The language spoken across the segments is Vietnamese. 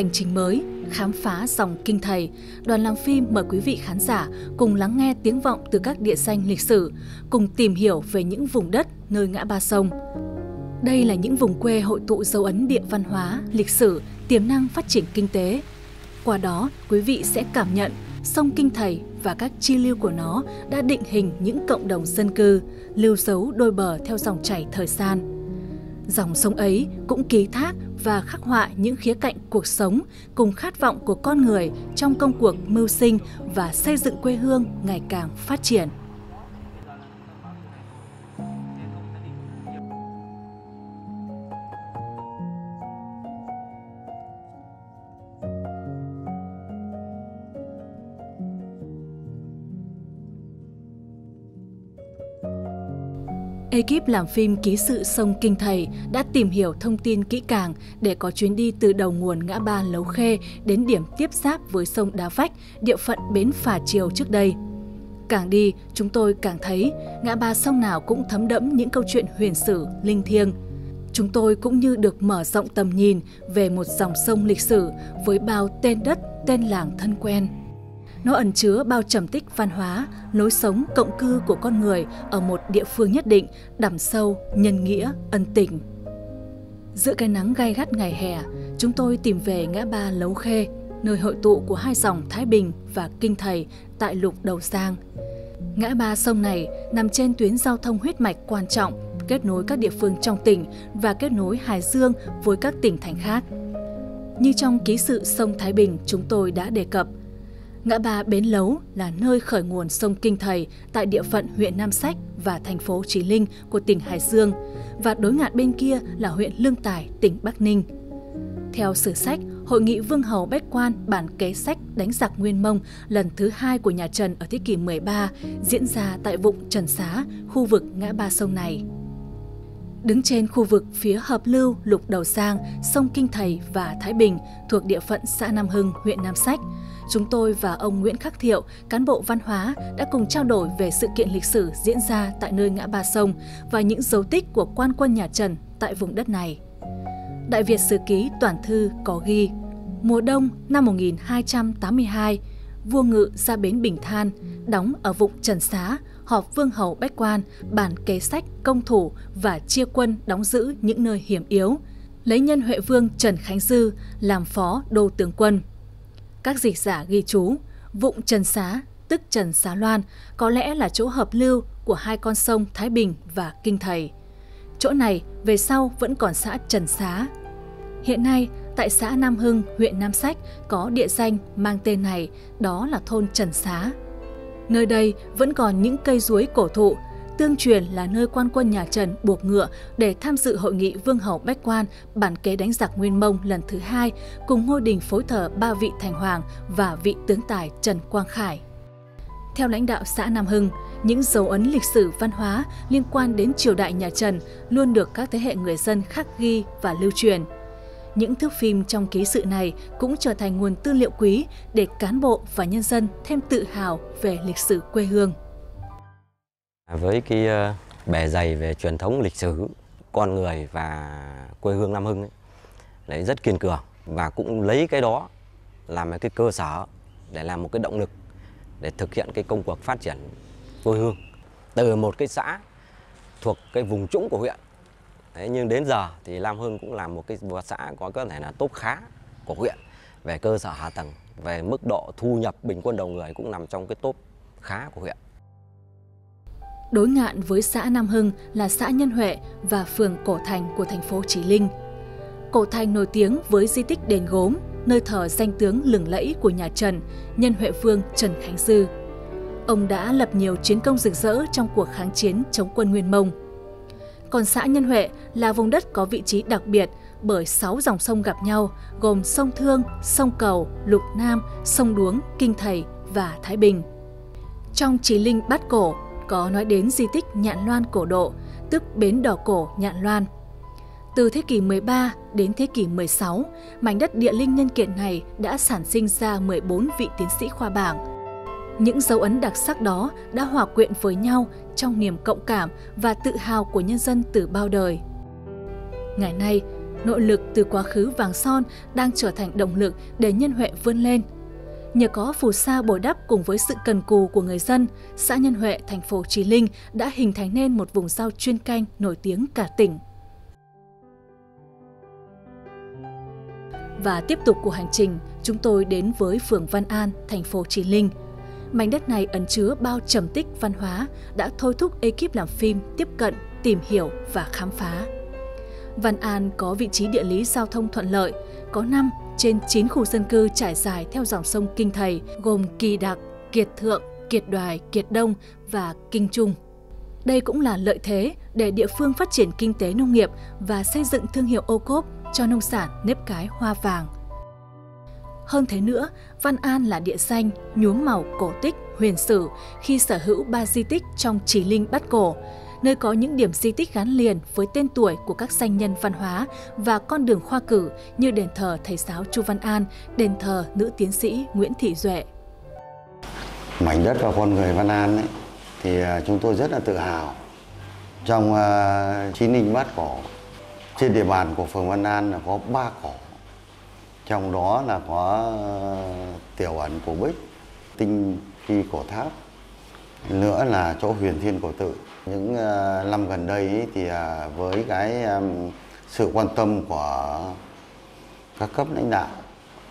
hành trình mới, khám phá dòng kinh thầy, đoàn làm phim mời quý vị khán giả cùng lắng nghe tiếng vọng từ các địa danh lịch sử, cùng tìm hiểu về những vùng đất nơi ngã ba sông. Đây là những vùng quê hội tụ dấu ấn địa văn hóa, lịch sử, tiềm năng phát triển kinh tế. Qua đó, quý vị sẽ cảm nhận sông Kinh Thầy và các chi lưu của nó đã định hình những cộng đồng dân cư, lưu dấu đôi bờ theo dòng chảy thời gian. Dòng sông ấy cũng ký thác và khắc họa những khía cạnh cuộc sống cùng khát vọng của con người trong công cuộc mưu sinh và xây dựng quê hương ngày càng phát triển. Ekip làm phim Ký sự sông Kinh Thầy đã tìm hiểu thông tin kỹ càng để có chuyến đi từ đầu nguồn ngã ba Lấu Khê đến điểm tiếp giáp với sông Đá Vách, địa phận Bến Phà Triều trước đây. Càng đi, chúng tôi càng thấy ngã ba sông nào cũng thấm đẫm những câu chuyện huyền sử, linh thiêng. Chúng tôi cũng như được mở rộng tầm nhìn về một dòng sông lịch sử với bao tên đất, tên làng thân quen. Nó ẩn chứa bao trầm tích văn hóa, lối sống cộng cư của con người ở một địa phương nhất định, đậm sâu, nhân nghĩa, ân tình. Giữa cái nắng gai gắt ngày hè, chúng tôi tìm về ngã ba Lấu Khê, nơi hội tụ của hai dòng Thái Bình và Kinh Thầy tại lục Đầu Giang. Ngã ba sông này nằm trên tuyến giao thông huyết mạch quan trọng, kết nối các địa phương trong tỉnh và kết nối Hải Dương với các tỉnh thành khác. Như trong ký sự sông Thái Bình chúng tôi đã đề cập, Ngã ba Bến Lấu là nơi khởi nguồn sông Kinh Thầy tại địa phận huyện Nam Sách và thành phố Chí Linh của tỉnh Hải Dương và đối ngạn bên kia là huyện Lương Tài, tỉnh Bắc Ninh. Theo sử sách, Hội nghị Vương Hầu Bách Quan bản kế sách đánh giặc Nguyên Mông lần thứ hai của nhà Trần ở thế kỷ 13 diễn ra tại vụng Trần Xá, khu vực ngã ba sông này. Đứng trên khu vực phía hợp lưu lục đầu sang, sông Kinh Thầy và Thái Bình thuộc địa phận xã Nam Hưng, huyện Nam Sách, chúng tôi và ông Nguyễn Khắc Thiệu, cán bộ văn hóa, đã cùng trao đổi về sự kiện lịch sử diễn ra tại nơi ngã ba sông và những dấu tích của quan quân nhà Trần tại vùng đất này. Đại Việt Sử Ký Toàn Thư có ghi, mùa đông năm 1282, vua Ngự ra bến Bình Than, đóng ở vùng Trần Xá, họp vương hầu bách quan, bản kế sách công thủ và chia quân đóng giữ những nơi hiểm yếu, lấy nhân Huệ Vương Trần Khánh Dư làm phó đô tướng quân. Các dịch giả ghi chú, vụng Trần Xá, tức Trần Xá Loan, có lẽ là chỗ hợp lưu của hai con sông Thái Bình và Kinh Thầy. Chỗ này về sau vẫn còn xã Trần Xá. Hiện nay, tại xã Nam Hưng, huyện Nam Sách có địa danh mang tên này, đó là thôn Trần Xá. Nơi đây vẫn còn những cây ruối cổ thụ, tương truyền là nơi quan quân nhà Trần buộc ngựa để tham dự hội nghị Vương Hầu Bách Quan bản kế đánh giặc Nguyên Mông lần thứ hai cùng ngôi đình phối thờ ba vị thành hoàng và vị tướng tài Trần Quang Khải. Theo lãnh đạo xã Nam Hưng, những dấu ấn lịch sử văn hóa liên quan đến triều đại nhà Trần luôn được các thế hệ người dân khắc ghi và lưu truyền – những thước phim trong ký sự này cũng trở thành nguồn tư liệu quý để cán bộ và nhân dân thêm tự hào về lịch sử quê hương. À, với cái ờ, bề dày về truyền thống lịch sử, con người và quê hương Nam Hưng ấy, đấy rất kiên cường và cũng lấy cái đó làm cái cơ sở để làm một cái động lực để thực hiện cái công cuộc phát triển quê hương từ một cái xã thuộc cái vùng trũng của huyện Đấy, nhưng đến giờ thì Lam Hưng cũng là một cái xã có có thể là tốt khá của huyện về cơ sở hạ tầng, về mức độ thu nhập bình quân đầu người cũng nằm trong cái top khá của huyện. Đối ngạn với xã Nam Hưng là xã Nhân Huệ và phường Cổ Thành của thành phố Chí Linh. Cổ Thành nổi tiếng với di tích đền gốm, nơi thờ danh tướng lừng lẫy của nhà Trần, nhân Huệ Vương Trần Khánh Dư. Ông đã lập nhiều chiến công rực rỡ trong cuộc kháng chiến chống quân Nguyên Mông. Còn xã Nhân Huệ là vùng đất có vị trí đặc biệt bởi 6 dòng sông gặp nhau gồm sông Thương, sông Cầu, Lục Nam, sông Đuống, Kinh Thầy và Thái Bình. Trong Chí Linh Bát Cổ có nói đến di tích Nhạn Loan Cổ Độ, tức Bến Đỏ Cổ Nhạn Loan. Từ thế kỷ 13 đến thế kỷ 16, mảnh đất địa linh nhân kiện này đã sản sinh ra 14 vị tiến sĩ khoa bảng, những dấu ấn đặc sắc đó đã hòa quyện với nhau trong niềm cộng cảm và tự hào của nhân dân từ bao đời. Ngày nay, nội lực từ quá khứ vàng son đang trở thành động lực để nhân Huệ vươn lên. Nhờ có phù sa bồi đắp cùng với sự cần cù của người dân, xã Nhân Huệ, thành phố Chí Linh đã hình thành nên một vùng rau chuyên canh nổi tiếng cả tỉnh. Và tiếp tục cuộc hành trình, chúng tôi đến với phường Văn An, thành phố Chí Linh. Mảnh đất này ẩn chứa bao trầm tích văn hóa đã thôi thúc ekip làm phim tiếp cận, tìm hiểu và khám phá. Văn An có vị trí địa lý giao thông thuận lợi, có 5 trên 9 khu dân cư trải dài theo dòng sông Kinh Thầy gồm Kỳ Đặc, Kiệt Thượng, Kiệt Đoài, Kiệt Đông và Kinh Trung. Đây cũng là lợi thế để địa phương phát triển kinh tế nông nghiệp và xây dựng thương hiệu ô cốp cho nông sản nếp cái hoa vàng. Hơn thế nữa, Văn An là địa danh nhuốm màu cổ tích, huyền sử khi sở hữu ba di tích trong Chí Linh Bát Cổ, nơi có những điểm di tích gắn liền với tên tuổi của các danh nhân văn hóa và con đường khoa cử như đền thờ thầy giáo Chu Văn An, đền thờ nữ tiến sĩ Nguyễn Thị Duệ. Mảnh đất và con người Văn An ấy, thì à, chúng tôi rất là tự hào. Trong à, uh, Chí Linh Bát Cổ, trên địa bàn của phường Văn An là có ba cổ. Trong đó là có ờ, tiểu ẩn của Bích, tinh phi cổ tháp, nữa là chỗ huyền thiên cổ tự. Những ờ, năm gần đây ý, thì à, với cái sự quan tâm của các cấp lãnh đạo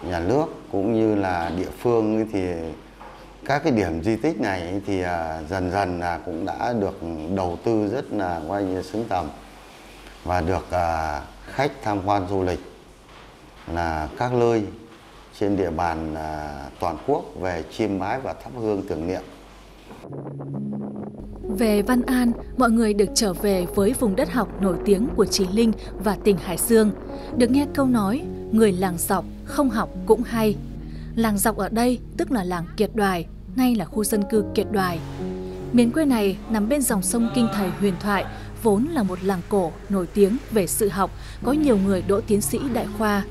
nhà nước cũng như là địa phương ý, thì các cái điểm di tích này ý, thì à, dần dần là cũng đã được đầu tư rất là quay như xứng tầm và được à, khách tham quan du lịch là các nơi trên địa bàn à, toàn quốc về chiêm bái và thắp hương tưởng niệm về Văn An, mọi người được trở về với vùng đất học nổi tiếng của Chí Linh và tỉnh Hải Dương. Được nghe câu nói, người làng dọc không học cũng hay. Làng dọc ở đây tức là làng Kiệt Đoài, nay là khu dân cư Kiệt Đoài. Miền quê này nằm bên dòng sông Kinh Thầy huyền thoại, vốn là một làng cổ nổi tiếng về sự học, có nhiều người đỗ tiến sĩ đại khoa.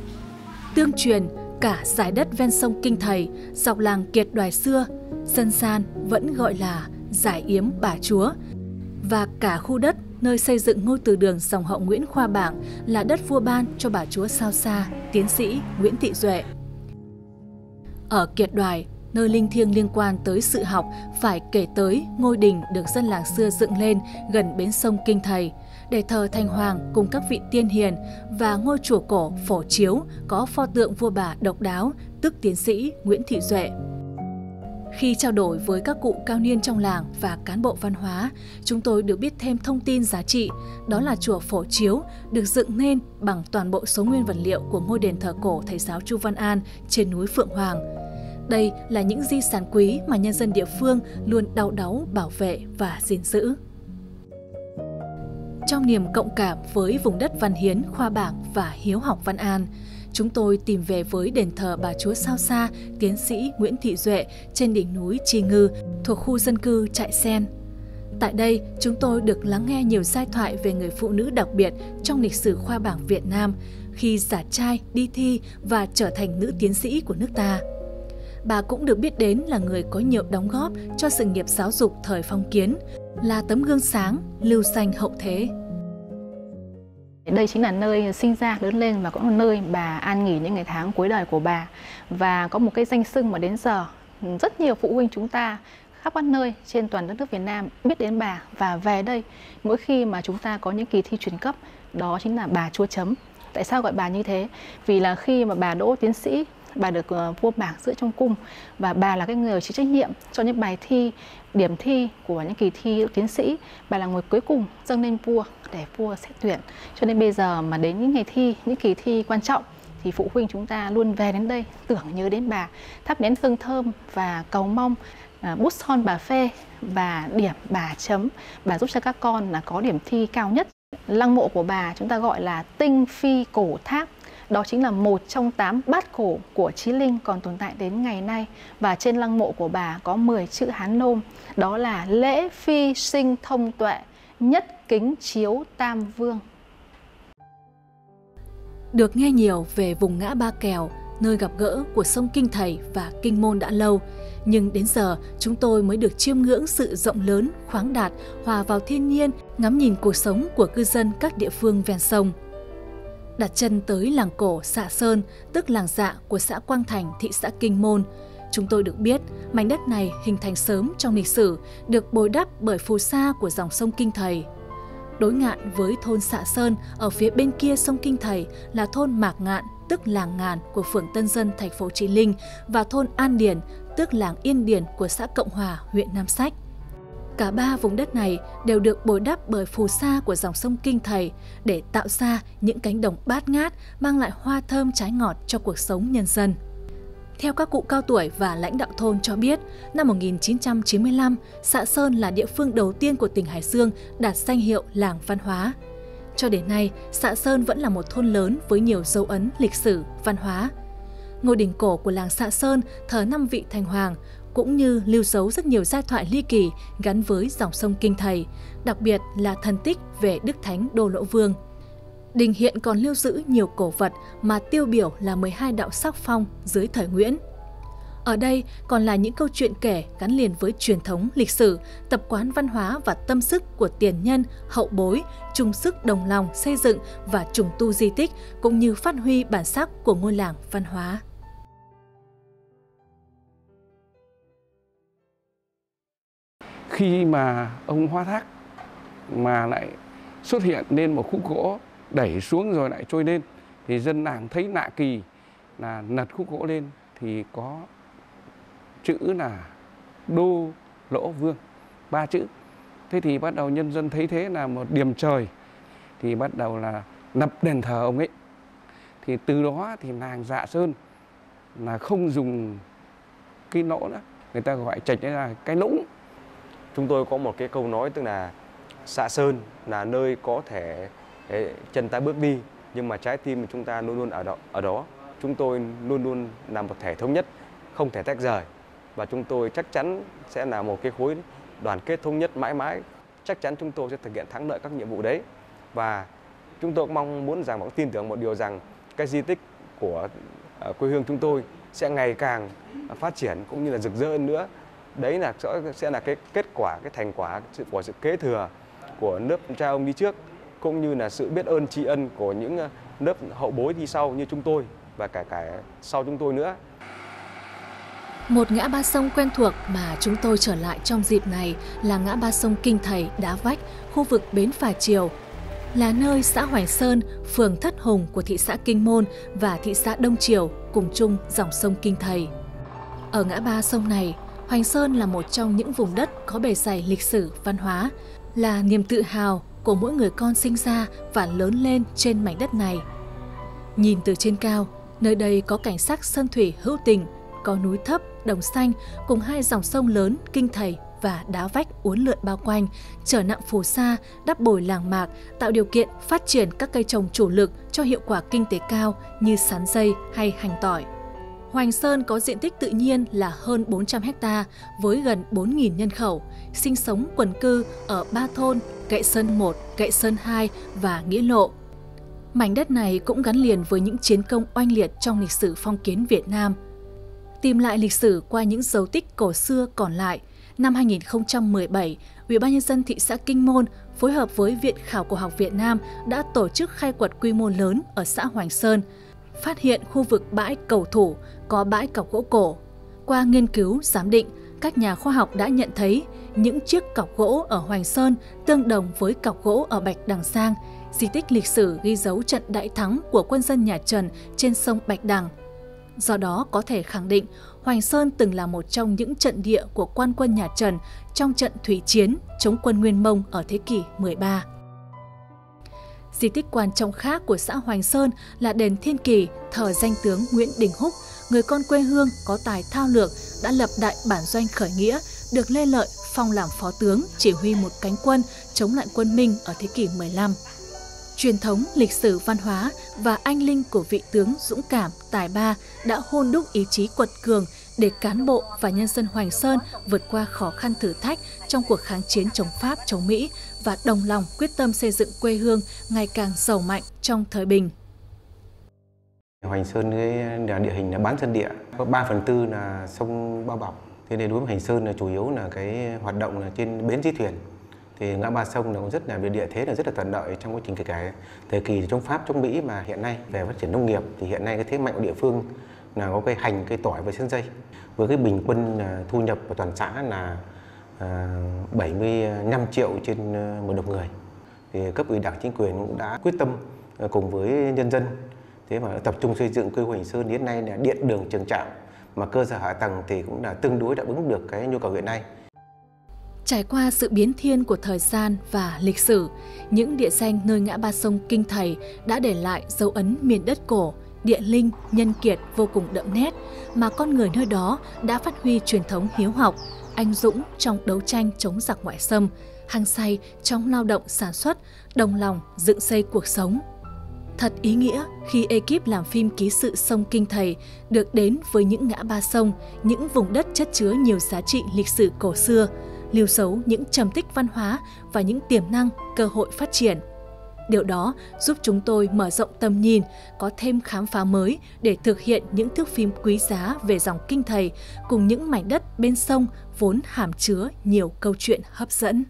Tương truyền, cả giải đất ven sông Kinh Thầy, dọc làng Kiệt Đoài xưa, dân gian vẫn gọi là giải yếm bà chúa và cả khu đất nơi xây dựng ngôi từ đường dòng họ Nguyễn Khoa Bảng là đất vua ban cho bà chúa sao xa, tiến sĩ Nguyễn Thị Duệ. Ở Kiệt Đoài, nơi linh thiêng liên quan tới sự học phải kể tới ngôi đình được dân làng xưa dựng lên gần bến sông Kinh Thầy để thờ Thanh Hoàng cùng các vị tiên hiền và ngôi chùa cổ phổ chiếu có pho tượng vua bà độc đáo tức tiến sĩ Nguyễn Thị Duệ. Khi trao đổi với các cụ cao niên trong làng và cán bộ văn hóa, chúng tôi được biết thêm thông tin giá trị, đó là chùa Phổ Chiếu được dựng nên bằng toàn bộ số nguyên vật liệu của ngôi đền thờ cổ thầy giáo Chu Văn An trên núi Phượng Hoàng. Đây là những di sản quý mà nhân dân địa phương luôn đau đáu bảo vệ và gìn giữ. Trong niềm cộng cảm với vùng đất văn hiến, khoa bảng và hiếu học Văn An, chúng tôi tìm về với đền thờ bà chúa sao xa tiến sĩ Nguyễn Thị Duệ trên đỉnh núi Trì Ngư thuộc khu dân cư Trại Sen. Tại đây, chúng tôi được lắng nghe nhiều giai thoại về người phụ nữ đặc biệt trong lịch sử khoa bảng Việt Nam khi giả trai, đi thi và trở thành nữ tiến sĩ của nước ta. Bà cũng được biết đến là người có nhiều đóng góp cho sự nghiệp giáo dục thời phong kiến, là tấm gương sáng, lưu danh hậu thế. Đây chính là nơi sinh ra lớn lên và cũng là nơi bà an nghỉ những ngày tháng cuối đời của bà. Và có một cái danh xưng mà đến giờ rất nhiều phụ huynh chúng ta khắp các nơi trên toàn đất nước Việt Nam biết đến bà và về đây mỗi khi mà chúng ta có những kỳ thi chuyển cấp đó chính là bà chúa chấm. Tại sao gọi bà như thế? Vì là khi mà bà đỗ tiến sĩ bà được uh, vua bảng giữ trong cung và bà là cái người chịu trách nhiệm cho những bài thi điểm thi của những kỳ thi tiến sĩ. Bà là người cuối cùng dâng lên vua để vua xét tuyển. Cho nên bây giờ mà đến những ngày thi những kỳ thi quan trọng thì phụ huynh chúng ta luôn về đến đây tưởng nhớ đến bà thắp nén hương thơm và cầu mong à, bút son bà phê và điểm bà chấm. Bà giúp cho các con là có điểm thi cao nhất. Lăng mộ của bà chúng ta gọi là tinh phi cổ tháp đó chính là một trong tám bát cổ của Chí Linh còn tồn tại đến ngày nay và trên lăng mộ của bà có 10 chữ Hán Nôm đó là lễ phi sinh thông tuệ nhất kính chiếu tam vương. Được nghe nhiều về vùng ngã Ba Kèo, nơi gặp gỡ của sông Kinh Thầy và Kinh Môn đã lâu, nhưng đến giờ chúng tôi mới được chiêm ngưỡng sự rộng lớn, khoáng đạt, hòa vào thiên nhiên, ngắm nhìn cuộc sống của cư dân các địa phương ven sông. Đặt chân tới làng cổ Xạ Sơn, tức làng dạ của xã Quang Thành, thị xã Kinh Môn, Chúng tôi được biết, mảnh đất này hình thành sớm trong lịch sử, được bồi đắp bởi phù sa của dòng sông Kinh Thầy. Đối ngạn với thôn Xạ Sơn ở phía bên kia sông Kinh Thầy là thôn Mạc Ngạn, tức làng Ngàn của phường Tân Dân, thành phố Chí Linh và thôn An Điền, tức làng Yên Điền của xã Cộng Hòa, huyện Nam Sách. Cả ba vùng đất này đều được bồi đắp bởi phù sa của dòng sông Kinh Thầy để tạo ra những cánh đồng bát ngát mang lại hoa thơm trái ngọt cho cuộc sống nhân dân. Theo các cụ cao tuổi và lãnh đạo thôn cho biết, năm 1995, Xã Sơn là địa phương đầu tiên của tỉnh Hải Dương đạt danh hiệu làng văn hóa. Cho đến nay, Xã Sơn vẫn là một thôn lớn với nhiều dấu ấn lịch sử, văn hóa. Ngôi đình cổ của làng Xã Sơn thờ năm vị thành hoàng, cũng như lưu dấu rất nhiều giai thoại ly kỳ gắn với dòng sông Kinh Thầy, đặc biệt là thần tích về Đức Thánh Đô Lỗ Vương – Đình hiện còn lưu giữ nhiều cổ vật mà tiêu biểu là 12 đạo sắc phong dưới thời Nguyễn. Ở đây còn là những câu chuyện kể gắn liền với truyền thống lịch sử, tập quán văn hóa và tâm sức của tiền nhân, hậu bối, chung sức đồng lòng xây dựng và trùng tu di tích cũng như phát huy bản sắc của ngôi làng văn hóa. Khi mà ông hóa Thác mà lại xuất hiện lên một khúc gỗ đẩy xuống rồi lại trôi lên, thì dân làng thấy lạ kỳ là nật khúc gỗ lên thì có chữ là đô lỗ vương, ba chữ. Thế thì bắt đầu nhân dân thấy thế là một điểm trời, thì bắt đầu là lập đền thờ ông ấy. Thì từ đó thì làng dạ sơn là không dùng cái lỗ nữa, người ta gọi trạch là cái lũng chúng tôi có một cái câu nói tức là xã sơn là nơi có thể chân ta bước đi, nhưng mà trái tim của chúng ta luôn luôn ở đó ở đó. Chúng tôi luôn luôn là một thể thống nhất, không thể tách rời. Và chúng tôi chắc chắn sẽ là một cái khối đoàn kết thống nhất mãi mãi. Chắc chắn chúng tôi sẽ thực hiện thắng lợi các nhiệm vụ đấy. Và chúng tôi cũng mong muốn rằng và tin tưởng một điều rằng cái di tích của ờ, quê hương chúng tôi sẽ ngày càng phát triển cũng như là rực rỡ hơn nữa đấy là sẽ là cái kết quả cái thành quả của sự kế thừa của nước cha ông đi trước cũng như là sự biết ơn tri ân của những ờ, lớp hậu bối đi sau như chúng tôi và cả cả sau chúng tôi nữa. Một ngã ba sông quen thuộc mà chúng tôi trở lại trong dịp này là ngã ba sông Kinh Thầy, Đá Vách, khu vực Bến Phà Triều, là nơi xã Hoành Sơn, phường Thất Hùng của thị xã Kinh Môn và thị xã Đông Triều cùng chung dòng sông Kinh Thầy. Ở ngã ba sông này, Hoành Sơn là một trong những vùng đất có bề dày lịch sử, văn hóa, là niềm tự hào của mỗi người con sinh ra và lớn lên trên mảnh đất này. Nhìn từ trên cao, nơi đây có cảnh sắc sơn thủy hữu tình, có núi thấp, đồng xanh cùng hai dòng sông lớn Kinh Thầy và đá vách uốn lượn bao quanh, trở nặng phù sa, đắp bồi làng mạc, tạo điều kiện phát triển các cây trồng chủ lực cho hiệu quả kinh tế cao như sắn dây hay hành tỏi. Hoành Sơn có diện tích tự nhiên là hơn 400 ha với gần 4.000 nhân khẩu, sinh sống quần cư ở ba thôn Gậy Sơn 1, Gậy Sơn 2 và Nghĩa Lộ. Mảnh đất này cũng gắn liền với những chiến công oanh liệt trong lịch sử phong kiến Việt Nam. Tìm lại lịch sử qua những dấu tích cổ xưa còn lại, năm 2017, Ủy ban nhân dân thị xã Kinh Môn phối hợp với Viện Khảo cổ học Việt Nam đã tổ chức khai quật quy mô lớn ở xã Hoành Sơn, phát hiện khu vực bãi cầu thủ có bãi cọc gỗ cổ. Qua nghiên cứu, giám định, các nhà khoa học đã nhận thấy những chiếc cọc gỗ ở Hoành Sơn tương đồng với cọc gỗ ở Bạch Đằng Sang, di tích lịch sử ghi dấu trận đại thắng của quân dân nhà Trần trên sông Bạch Đằng. Do đó có thể khẳng định Hoành Sơn từng là một trong những trận địa của quan quân nhà Trần trong trận thủy chiến chống quân Nguyên Mông ở thế kỷ 13. Di tích quan trọng khác của xã Hoành Sơn là đền Thiên Kỳ thờ danh tướng Nguyễn Đình Húc, người con quê hương có tài thao lược đã lập đại bản doanh khởi nghĩa, được Lê Lợi phong làm phó tướng chỉ huy một cánh quân chống lại quân Minh ở thế kỷ 15. Truyền thống, lịch sử văn hóa và anh linh của vị tướng dũng cảm, tài ba đã hôn đúc ý chí quật cường để cán bộ và nhân dân Hoành Sơn vượt qua khó khăn thử thách trong cuộc kháng chiến chống Pháp, chống Mỹ và đồng lòng quyết tâm xây dựng quê hương ngày càng giàu mạnh trong thời bình. Hoành Sơn cái địa hình là bán chân địa, có 3 phần tư là sông bao bọc. Thế nên đối với Hoành Sơn là chủ yếu là cái hoạt động là trên bến di thuyền. thì ngã ba sông nó cũng rất là về địa thế là rất là thuận lợi trong quá trình kể cả thời kỳ chống Pháp chống Mỹ mà hiện nay về phát triển nông nghiệp thì hiện nay cái thế mạnh của địa phương là có cây hành, cây tỏi và sen dây. Với cái bình quân à, thu nhập của toàn xã là à, 75 triệu trên à, một đồng người. Thì cấp ủy đảng chính quyền cũng đã quyết tâm cùng với nhân dân thế mà tập trung xây dựng quê Hoành Sơn đến nay là điện đường trường trạm mà cơ sở hạ tầng thì cũng là tương đối đáp ứng được cái nhu cầu hiện nay. Trải qua sự biến thiên của thời gian và lịch sử, những địa danh nơi ngã ba sông Kinh Thầy đã để lại dấu ấn miền đất cổ, địa linh, nhân kiệt vô cùng đậm nét mà con người nơi đó đã phát huy truyền thống hiếu học, anh dũng trong đấu tranh chống giặc ngoại xâm, hăng say trong lao động sản xuất, đồng lòng dựng xây cuộc sống. Thật ý nghĩa khi ekip làm phim ký sự sông Kinh Thầy được đến với những ngã ba sông, những vùng đất chất chứa nhiều giá trị lịch sử cổ xưa, lưu dấu những trầm tích văn hóa và những tiềm năng, cơ hội phát triển. Điều đó giúp chúng tôi mở rộng tầm nhìn, có thêm khám phá mới để thực hiện những thước phim quý giá về dòng kinh thầy cùng những mảnh đất bên sông vốn hàm chứa nhiều câu chuyện hấp dẫn.